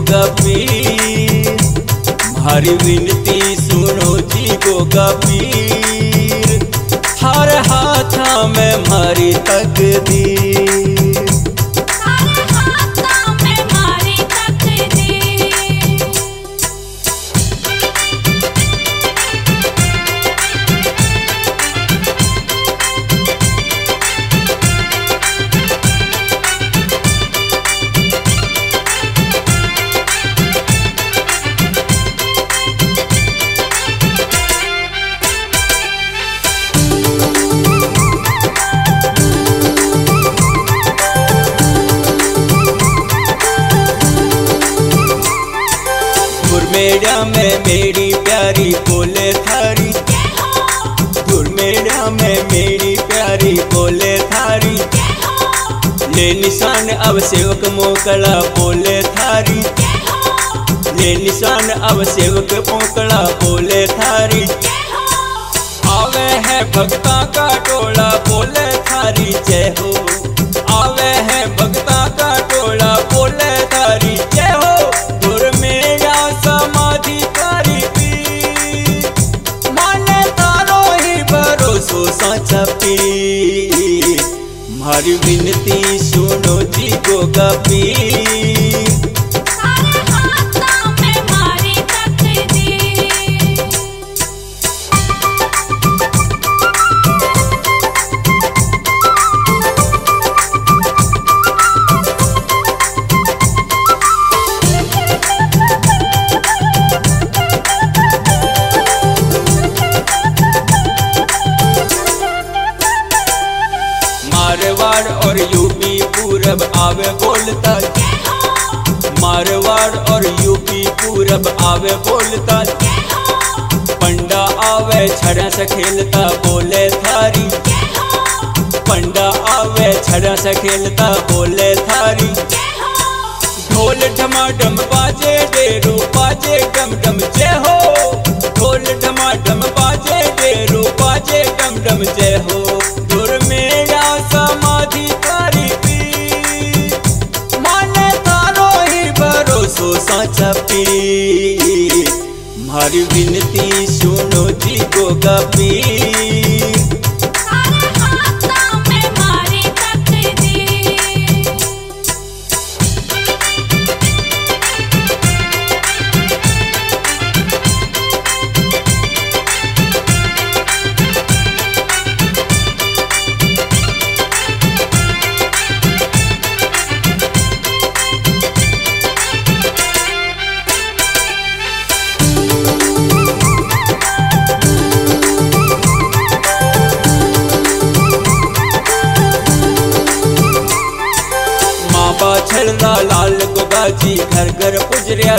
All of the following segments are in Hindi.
गोगा पीर मारी विनती सुनो जी गोगा पीर हर हाथा में मारी तकदीर। में मेरी प्यारी बोले थारी। में मेरी प्यारी बोले थारी। ले निशान, अब सेवक मोकला बोले थारी। ले निशान, अब सेवक मोकला बोले थारी। आवे है भक्ता का टोला बोले थारी। जय हो मारी विनती सुनो जी गोगा पी पूरब आवे बोलता मारवाड़ और यूपी पूरब आवे बोलता पंडा आवे छड़ा से खेलता बोले थारी। पंडा आवे छड़ा से खेलता बोले थारी। ढोल ढमाडम बाजे, डेरो बाजे डम डम जय हो। ढोल ढमाडम बाजे, डेरो बाजे डम डम जय हो। गुर मेरा समाधि करी भरोसो साचा पी मारी विनती सुनो जी को पी बाछड़ा लाल गोगाजी घर घर पुजरिया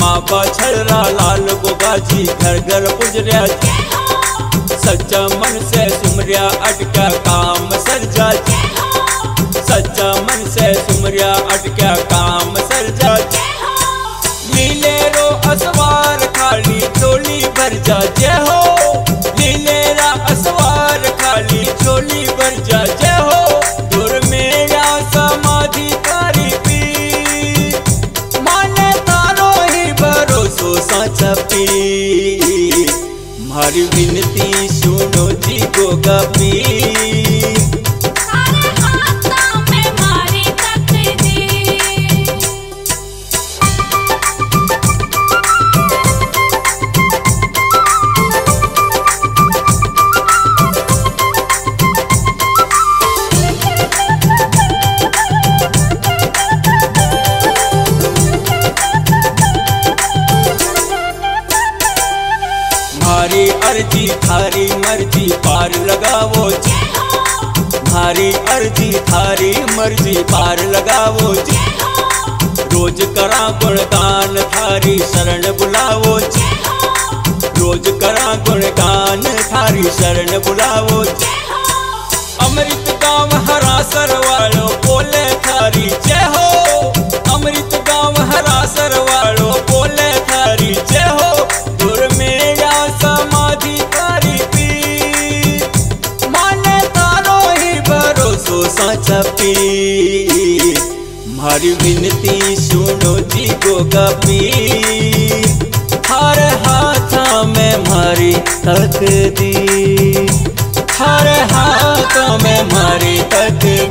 माँ बाछड़ा लाल गोगाजी घर घर पुजरिया सच्चा मन से सुमरिया अटका काम सरजा सच्चा मन से सुमरिया अटका काम सरजा लीले रो असवार खाली चोली भर जा जय हो। साचा मारी विनती सुनो जी गोगा पी लगावो जी। मारी अर्जी थारी मर्ज़ी पार लगावो जी। रोज करा गुणगान थारी शरण बुलावो जी। रोज करा गुणगान थारी शरण बुलावो जी। अमृत काम हरा सरवाड़ो बोले थारी जय हो। हमारी विनती सुनो जी को कपी हर हाथ में मारी दी हर हाथ में मारी तकदीर।